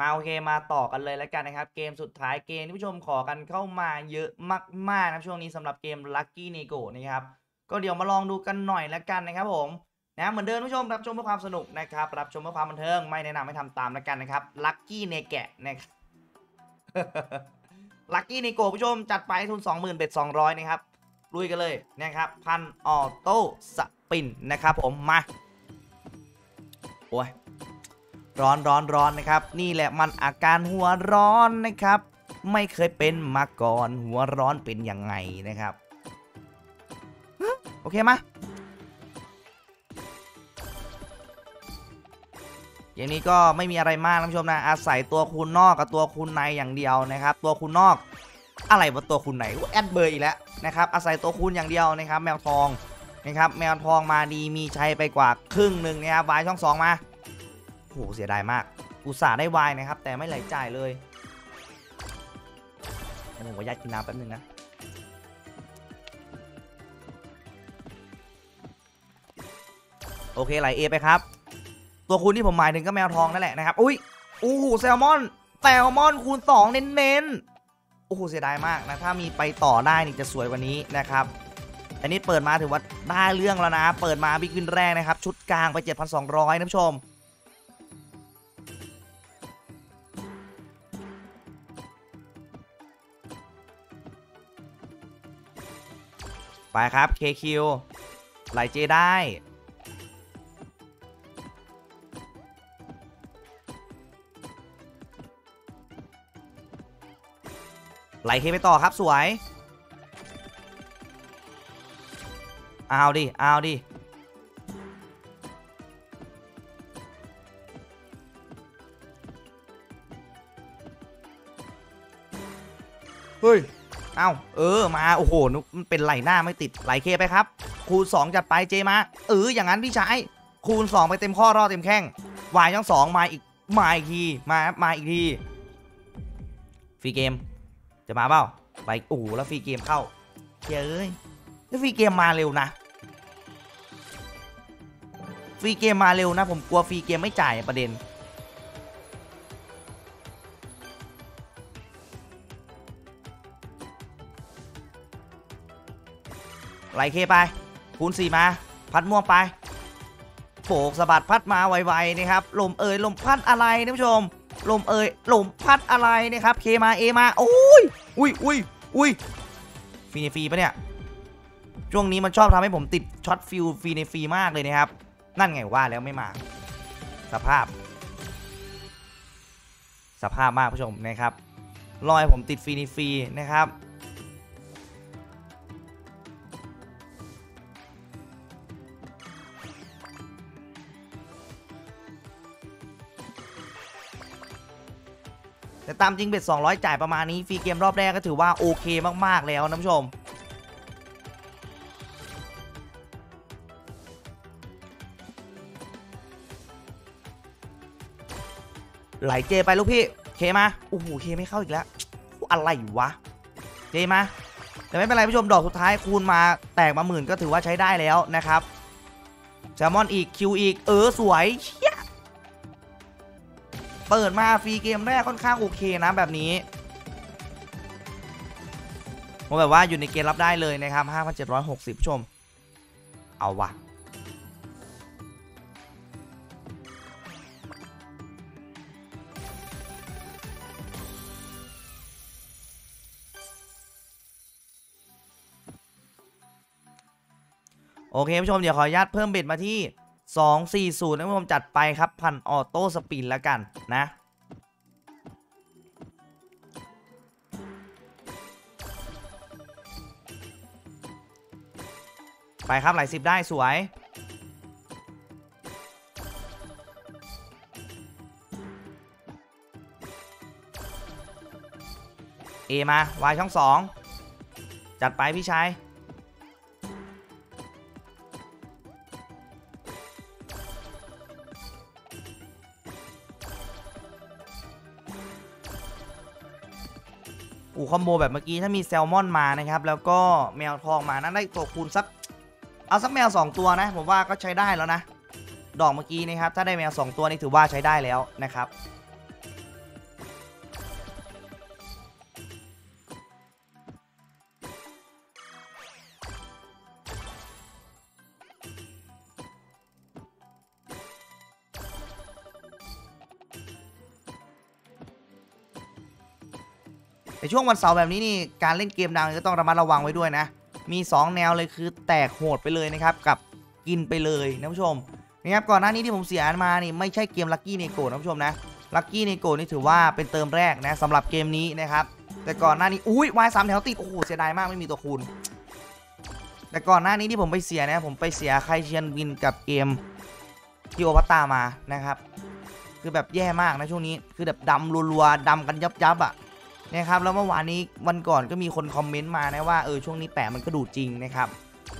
มาโอเคมาต่อกันเลยแล้วกันนะครับ เกมสุดท้ายเกมที่ผู้ชมขอกันเข้ามาเยอะมากๆนะครับช่วงนี้สำหรับเกม Lucky n e g o นะครับก็เดี๋ยวมาลองดูกันหน่อยแล้วกันนะครับผมนะเหมือนเดิมผู้ชมรับชมเพื่อความสนุกนะครับรับชมเพื่อความบันเทิงไม่แนะนำให้ทำตามแล้วกันนะครับ Lucky n e g a นะครับ Lucky n e g o ผู้ชมจัดไปทุน20,000เบ็ด200นะครับลุยกันเลยนะครับพันออโต้สปินนะครับผมมาโอ้ย ร้อนร้อนร้อนนะครับ นี่แหละมันอาการหัวร้อนนะครับ ไม่เคยเป็นมาก่อนหัวร้อนเป็นยังไงนะครับ โอเคมาอย่างนี้ก็ไม่มีอะไรมากท่านผู้ชมนะ อาศัยตัวคูณนอกกับตัวคูณในอย่างเดียวนะครับ ตัวคูณนอก อะไรวะตัวคูณไหนแอดเบอร์อีกแล้วนะครับ อาศัยตัวคูณอย่างเดียวนะครับ แมวทองนะครับ แมวทองมาดีมีชัยไปกว่าครึ่งหนึ่งนะครับวายช่องสองมา โหเสียดายมาก อุตส่าห์ได้วายนะครับ แต่ไม่ไหลจ่ายเลยผมขออนุญาตกินน้ำแป๊บนึงนะโอเคไหลเอไปครับ ตัวคูณที่ผมหมายถึงก็แมวทองนั่นแหละนะครับ อุ้ยอู้หูแซลมอนแซลมอนคูณ 2 เน้นๆโอ้โหเสียดายมากนะ ถ้ามีไปต่อได้นี่จะสวยกว่านี้นะครับอันนี้เปิดมาถือว่าได้เรื่องแล้วนะ เปิดมาบิ๊กวินแรกนะครับ ชุดกลางไป 7,200นะผู้ชม ไปครับ KQ ไหลเจได้ ไหลเคไปต่อครับสวย เอาดิ เอาดิ เอาเออมาโอ้โหนุกมันเป็นไหลหน้าไม่ติดไหลเคไปครับ คูณ 2 จัดไปเจมาเอออย่างนั้นพี่ชายคูณ 2 ไปเต็มข้อรอเต็มแข้งวายทั้งสองมาอีกมาอีกทีมามาอีกที free game จะมาเปล่าไปโอ้แล้ว free game เข้าเจ้ยเอ้ยแล้ว free game มาเร็วนะ free game มาเร็วนะ ผมกลัว free game ไม่จ่ายประเด็น ไหล K ไป คูณ 4 มา พัดม่วงไปโบกสะบัดพัดมาไวๆนะครับ ลมเอ่ยลมพัดอะไรนะผู้ชม ลมเอ่ยลมพัดอะไรนะครับ K มา A มาโอ้ยอุ้ยอุ้ยอุ้ยฟรีในฟรีปะเนี่ย ช่วงนี้มันชอบทำให้ผมติด shot feel ฟรีในฟรีมากเลยนะครับ นั่นไงว่าแล้วไม่มา สภาพ สภาพมากผู้ชมนะครับ รอยผมติดฟรีในฟรีนะครับ แต่ตามจริงเบ็ด200 จ่ายประมาณนี้ฟรีเกมรอบแรกก็ถือว่าโอเคมากๆแล้วนะผู้ชมไหลเจไปลูกพี่ เคมาโอ้โหเคไม่เข้าอีกแล้ว อะไรวะ เจมา แต่ไม่เป็นไรผู้ชมดอกสุดท้ายคูณมาแตกมาหมื่นก็ถือว่าใช้ได้แล้วนะครับแซลมอนอีกคิวอีกเออสวย เปิดมา free game แรกค่อนข้างโอเคนะแบบนี้ผมแบบว่าอยู่ในเกณฑ์รับได้เลยนะครับ 5,760ผู้ชม เอาวะโอเคผู้ชม เดี๋ยวขออนุญาตเพิ่ม bet มาที่ 240นะผู้ชมจัดไปครับ พันออโต้สปินแล้วกันนะไปครับหลายสิบได้สวย เอมาวายช่องสองจัดไปพี่ชาย คอมโบแบบเมื่อกี้ถ้ามีแซลมอนมานะครับ แล้วก็แมวทองมานั้นได้ตัวคูณสัก เอาสักแมว 2 ตัวนะ ผมว่าก็ใช้ได้แล้วนะ ดอกเมื่อกี้นะครับ ถ้าได้แมว 2 ตัวนี่ถือว่าใช้ได้แล้วนะครับ แต่ช่วงวันเสาร์แบบนี้นี่การเล่นเกมดังก็ต้องระมัดระวังไว้ด้วยนะ มี 2 แนวเลยคือแตกโหดไปเลยนะครับกับกินไปเลยนะผู้ชมนะครับก่อนหน้านี้ที่ผมเสียมานี่ไม่ใช่เกม Lucky Neko นะผู้ชมนะ Lucky Neko นี่ถือว่าเป็นเติมแรกนะสำหรับเกมนี้นะครับแต่ก่อนหน้านี้อุ้ยวายสามแถวติดโอ้โหเสียดายมากไม่มีตัวคูณแต่ก่อนหน้านี้ที่ผมไปเสียนะผมไปเสีย Caishen Wins กับเกม Cleopatra มานะครับ คือแบบแย่มากนะช่วงนี้คือแบบดำรัวๆดำกันยับยับๆอะ นะครับแล้วเมื่อวานนี้วันก่อนก็มีคนคอมเมนต์มานะว่าเออช่วงนี้แปะมันก็ดูจริงนะครับ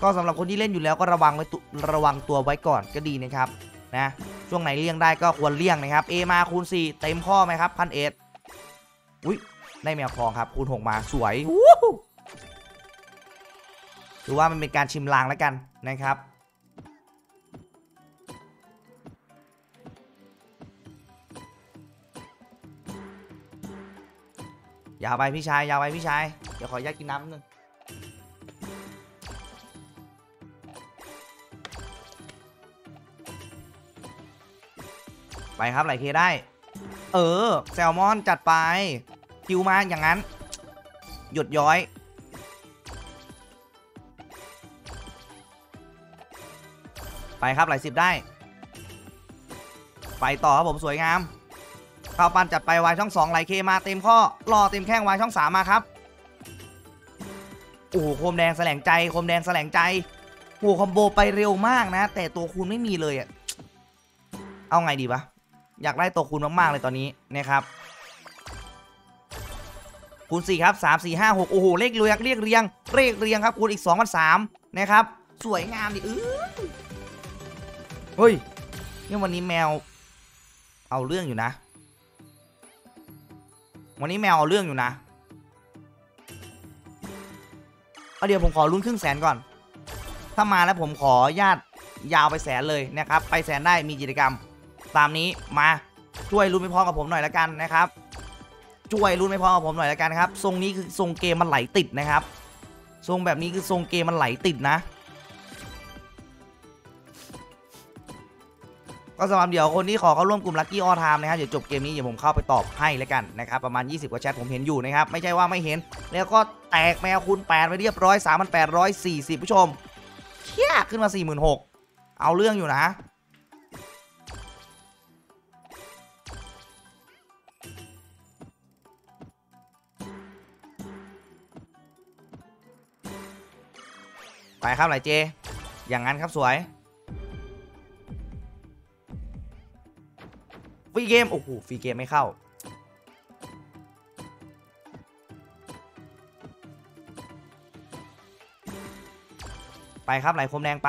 ก็สำหรับคนที่เล่นอยู่แล้วก็ระวังไว้ตุระวังตัวไว้ก่อนก็ดีนะครับนะช่วงไหนเลี่ยงได้ก็ควรเลี่ยงนะครับเอมาคูณ 4 เต็มข้อไหมครับพันเอ็ดอุ้ยได้แมวคลองครับคูณ 6 มาสวยถือว่ามันเป็นการชิมลางแล้วกันนะครับ ยาวไปพี่ชายยาวไปพี่ชาย เดี๋ยวขออนุญาตกินน้ำนิดนึงไปครับไหลเคได้ เออ แซลมอนจัดไป คิวมาอย่างนั้น หยดย้อย ไปครับไหลสิบได้ ไปต่อครับผมสวยงาม ข้าวปั้นจัดไปวายช่องสองไหลเคมาเต็มข้อรอเต็มแข้งวายช่องสามมาครับโอ้โหโคมแดงแสลงใจโคมแดงแสลงใจโอ้คอมโบไปเร็วมากนะ แต่ตัวคูณไม่มีเลยอะเอาไงดีปะอยากได้ตัวคูณมากๆเลยตอนนี้นะครับคูณ4ครับ3 4 5 6โอ้โหเลขเรียงเรียกเรียงเลขเรียงครับคูณอีก2 0 0นะครับสวยงามดิเออเฮ้ยเนี่ยวันนี้แมว เอาเรื่องอยู่นะ วันนี้แมวเอาเรื่องอยู่นะเอาเดี๋ยวผมขอลุ้นครึ่งแสนก่อน ถ้ามาแล้วผมขอญาตยาวไปแสนเลยนะครับ ไปแสนได้มีกิจกรรม ตามนี้มาช่วยลุ้นไม่พอกับผมหน่อยละกันนะครับ ช่วยลุ้นไม่พอกับผมหน่อยละกันครับ ทรงนี้คือทรงเกมมันไหลติดนะครับ ทรงแบบนี้คือทรงเกมมันไหลติดนะ ก็สำหรับเดี๋ยวคนที่ขอเข้าร่วมกลุ่ม Lucky All Time นะครับเดี๋ยวจบเกมนี้เดี๋ยวผมเข้าไปตอบให้แล้วกันนะครับประมาณ 20 กว่าแชทผมเห็นอยู่นะครับไม่ใช่ว่าไม่เห็น แล้วก็แตกแมวคูณ8ไปเรียบร้อย 3,840 ผู้ชมเชี่ยขึ้นมา 46,000 เอาเรื่องอยู่นะไปครับไหลเจ อย่างนั้นครับสวย รีเกม โอ้โห ฟรีเกมไม่เข้า ไปครับไหลคมแดงไป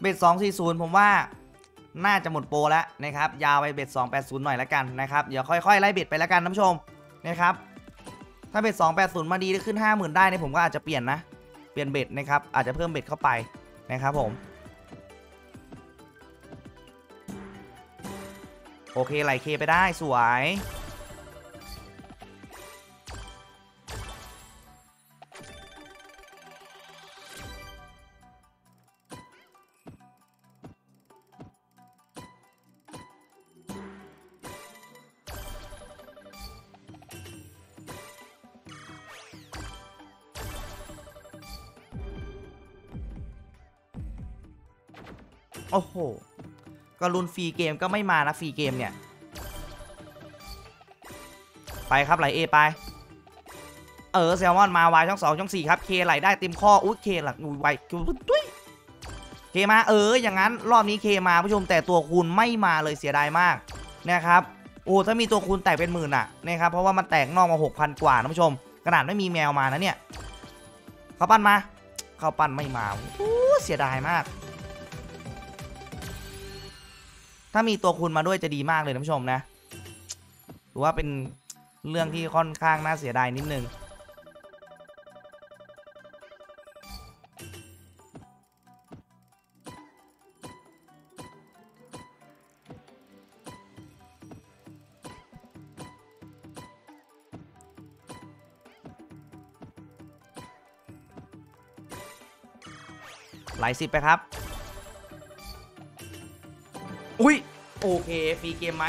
เบ็ด240 ผมว่าน่าจะหมดโปรแล้วนะครับ ยาวไปเบ็ด280 หน่อยแล้วกันนะครับ เดี๋ยวค่อยๆ ไล่เบ็ดไปแล้วกันท่านผู้ชมนะครับ ถ้าเบ็ด280 มาดีได้ขึ้น 50,000 ได้เนี่ยผมก็อาจจะเปลี่ยนนะ เปลี่ยนเบ็ดนะครับ อาจจะเพิ่มเบ็ดเข้าไปนะครับผม โอเคไหลเคไปได้สวย โอ้โห ก็ลุ้นฟรีเกมก็ไม่มานะฟรีเกมเนี่ย ไปครับไหล A ไป เออแซลมอนมาวายช่องสองช่องสี่ครับ K ไหลได้เต็มข้ออุ้ย K หลักอุ้ย wild อุ้ย K มาเอออย่างนั้นรอบนี้ K มาผู้ชมแต่ตัวคูณไม่มาเลยเสียดายมากนะครับโอ้ถ้ามีตัวคูณแตกเป็นหมื่นอะนะครับเพราะว่ามันแตกนอกมา6,000กว่านะผู้ชมขนาดไม่มีแมวมานะเนี่ยเขาปั้นมาเขาปั้นไม่มาโอ้เสียดายมาก ถ้ามีตัวคุณมาด้วยจะดีมากเลยท่านผู้ชมนะถือว่าเป็นเรื่องที่ค่อนข้างน่าเสียดายนิดนึงไหลสิบไปครับ อุ้ยโอเคฟรีเกมไม้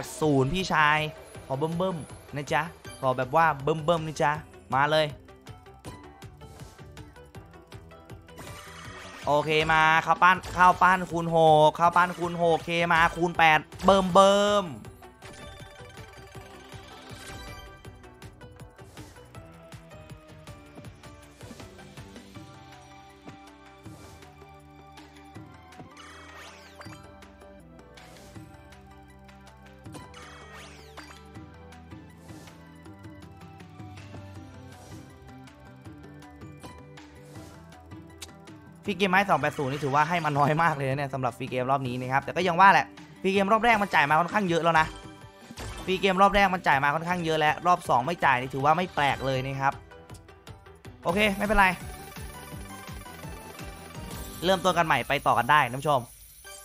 280 พี่ชาย ขอเบิ่มเบิ่มๆนะจ๊ะ ขอแบบว่าเบิ่มเบิ่มนะจ๊ะ มาเลย โอเคมาข้าวปั้นข้าวปั้นคูณหกข้าวปั้นคูณหกเคมาคูณแปดเบิ่มเบิ่ม ฟรีเกมได้280นี่ถือว่าให้มันน้อยมากเลยนะเนี่ยสำหรับฟรีเกมรอบนี้นะครับแต่ก็ยังว่าแหละฟรีเกมรอบแรกมันจ่ายมาค่อนข้างเยอะแล้วนะฟรีเกมรอบแรกมันจ่ายมาค่อนข้างเยอะแล้วรอบ 2 ไม่จ่ายนี่ถือว่าไม่แปลกเลยนะครับโอเคไม่เป็นไร เริ่มต้นกันใหม่ไปต่อกันได้นะผู้ชม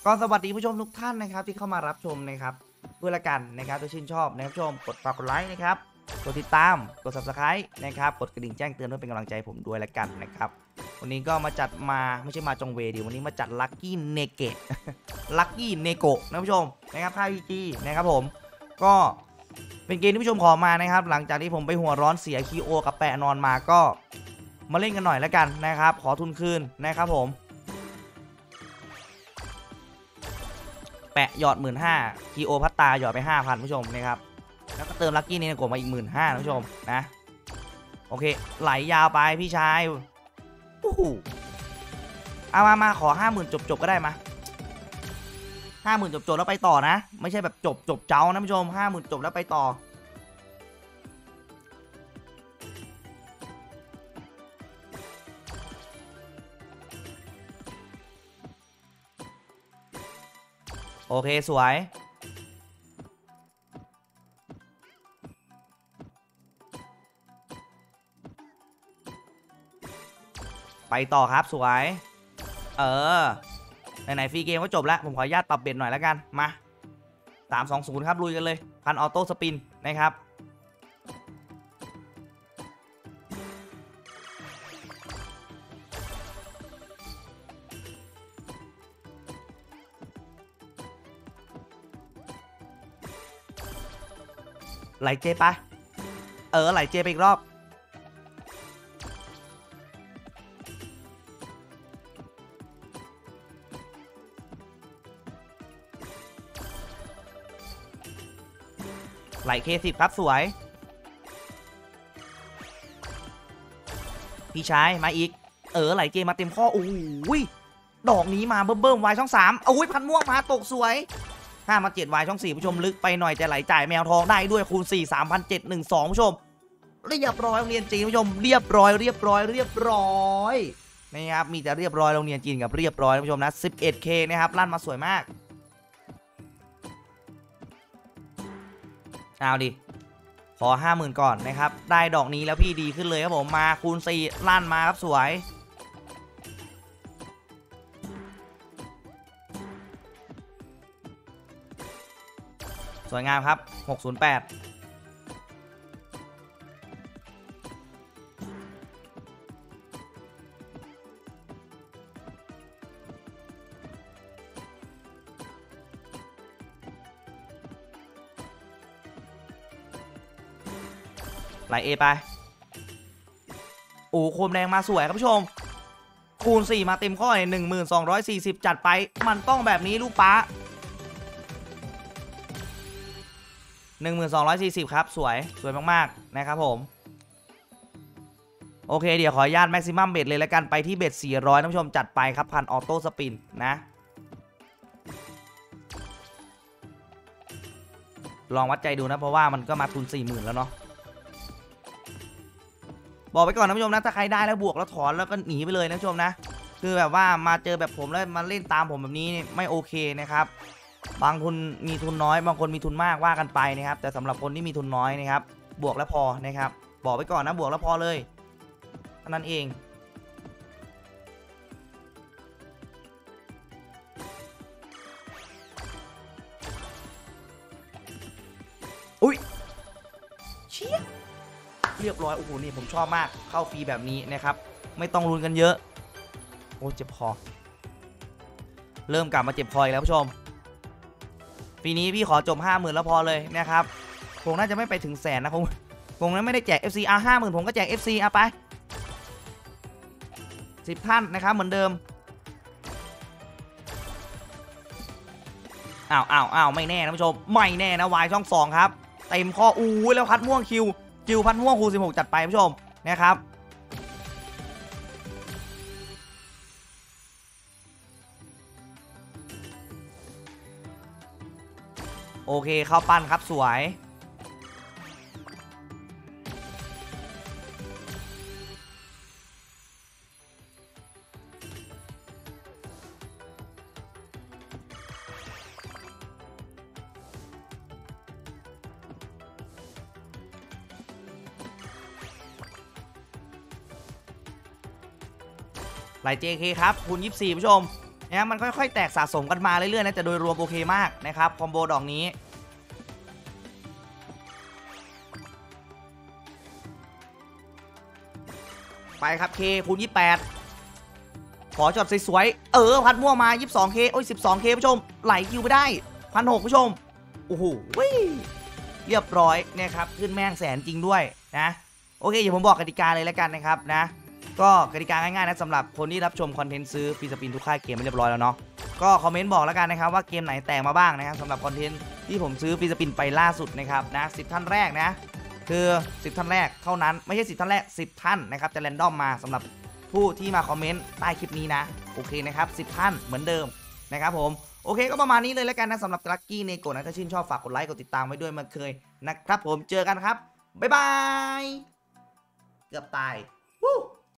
ก็สวัสดีผู้ชมทุกท่านนะครับที่เข้ามารับชมนะครับด้วยละกันนะครับถ้าชื่นชอบนะครับชมกดฝากกดไลค์นะครับกดติดตามกด subscribe นะครับกดกระดิ่งแจ้งเตือนเพื่อเป็นกำลังใจผมด้วยละกันนะครับ วันนี้ก็มาจัดมาไม่ใช่ Mahjong Ways ดิวันนี้มาจัดลั c กี้เนเกตลั c กี้เนโกะนะผู้ชมนะครับค่าย PG นะครับผมก็เป็นเกมที่ผู้ชมขอมานะครับ หลังจากที่ผมไปหัวร้อนเสีย Cleo กับแปะนอนมาก็มาเล่นกันหน่อยแล้วกันนะครับ ขอทุนคืนนะครับผม แปะหยอดหมื่นห้า Cleopatra หยอดไปห้าพันผู้ชมนะครับแล้วก็เติมลั c กี้เนโกะมาอีกหมื่นห้าผู้ชมนะโอเคไหลยาวไปพี่ชาย โอ้โหเอามามาขอห้าหมื่นจบจบๆก็ได้มาห้าหมื่นจบจบๆแล้วไปต่อนะ ไม่ใช่แบบจบจบเจ้านะผู้ชมห้าหมื่นจบแล้วไปต่อโอเค สวย ไปต่อครับสวย เออไหนๆฟรีเกมก็จบแล้ว ผมขออนุญาตปรับเบ็ดหน่อยแล้วกัน มา3 2 0ครับ ลุยกันเลย พันออโต้สปิน นะครับ ไหลเจไป เออ ไหลเจไปอีกรอบ ไหลเคสิบครับสวย พี่ชายมาอีก เออไหลเจมมาเต็มข้อโอ้ยดอกนี้มาเบิ่มเบิ่มวายช่องสามโอ้ยพันม่วงมาตกสวยห้ามาเจ็ดวายช่องสี่ผู้ชมลึกไปหน่อยแต่ไหลจ่ายแมวทองได้ด้วยคูณสี่สามพันเจ็ดหนึ่งสองผู้ชม เรียบร้อยโรงเรียนจีนผู้ชมเรียบร้อยเรียบร้อยเรียบร้อยนะครับมีแต่เรียบร้อยโรงเรียนจีนกับเรียบร้อยผู้ชมนะ 11k นะครับลั่นมาสวยมาก เอาดิ ขอ 50,000 ก่อนนะครับ ได้ดอกนี้แล้วพี่ดีขึ้นเลยครับผมมาคูณ4ลั่นมาครับสวย สวยงามครับ 608 ไหลเอไป โอ้โคมแดงมาสวยครับผู้ชม คูณ 4 มาเต็มข้อเลย1240จัดไป มันต้องแบบนี้ลูกป้า1240ครับ สวยสวยมากๆ นะครับผม โอเค เดี๋ยวขออนุญาต maximum bet เลยแล้วกันไปที่ bet 400ท่านผู้ชมจัดไปครับพัน auto spin นะลองวัดใจดูนะ เพราะว่ามันก็มาทุน 40,000 แล้วเนาะ บอกไปก่อนนะผู้ชมนะถ้าใครได้แล้วบวกแล้วถอนแล้วก็หนีไปเลยนะผู้ชมนะ คือแบบว่ามาเจอแบบผมแล้วมาเล่นตามผมแบบนี้ไม่โอเคนะครับบางคนมีทุนน้อย บางคนมีทุนมากว่ากันไปนะครับ แต่สำหรับคนที่มีทุนน้อยนะครับ บวกแล้วพอนะครับ บอกไปก่อนนะบวกแล้วพอเลยเท่านั้นเอง เรียบร้อยโอ้โหนี่ผมชอบมากเข้าฟรีแบบนี้นะครับไม่ต้องรุนกันเยอะโอ้เจ็บคอเริ่มกลับมาเจ็บคออีกแล้วผู้ชม ปีนี้พี่ขอจบห้าหมื่นแล้วพอเลยนะครับคงน่าจะไม่ไปถึงแสนนะคงคงนั้นไม่ได้แจก FC อะห้าหมื่นผมก็แจก FC อะไปสิบท่านนะครับเหมือนเดิมอ้าวอ้าวอ้าวไม่แน่นะผู้ชม ไม่แน่นะวายช่องสองครับ เต็มข้ออู้แล้วพัดม่วงคิว จิวพันม่วงคู16 จัดไปผู้ชมนะครับโอเคเข้าปั้นครับสวย ไหล JK ครับคูณ24 ผู้ชมนะมันค่อยๆ แตกสะสมกันมาเรื่อยๆนะแต่โดยรวมโอเคมากนะครับคอมโบดอกนี้ไปครับ K คูณ28 ขอจอดสวยๆเออพัดม่วงมา 22K โอ้ย 12K ผู้ชม ไหลคิวไปได้พันหกผู้ชมโอ้โหเรียบร้อยนะครับ ขึ้นแม่งแสนจริงด้วยนะ โอเค เดี๋ยวผมบอกกติกาเลยแล้วกันนะครับนะ ก็กติกาง่ายๆนะสำหรับคนที่รับชมคอนเทนต์ซื้อ free spin ทุกค่ายเกมไปเรียบร้อยแล้วเนาะก็คอมเมนต์บอกแล้วกันนะครับว่าเกมไหนแตกมาบ้างนะครับสำหรับคอนเทนต์ที่ผมซื้อ free spin ไปล่าสุดนะครับนะสิบท่านแรกนะคือ 10 ท่านแรกเท่านั้นไม่ใช่ 10 ท่านแรก 10 ท่านนะครับจะ random มาสำหรับผู้ที่มาคอมเมนต์ใต้คลิปนี้นะโอเคนะครับ 10 ท่านเหมือนเดิมนะครับผมโอเคก็ประมาณนี้เลยแล้วกันนะสำหรับ Lucky Neko นะถ้าชื่นชอบฝากกดไลค์กดติดตามไว้ด้วยมันเคยนะครับผมเจอกันครับบ๊ายบายเกือบตาย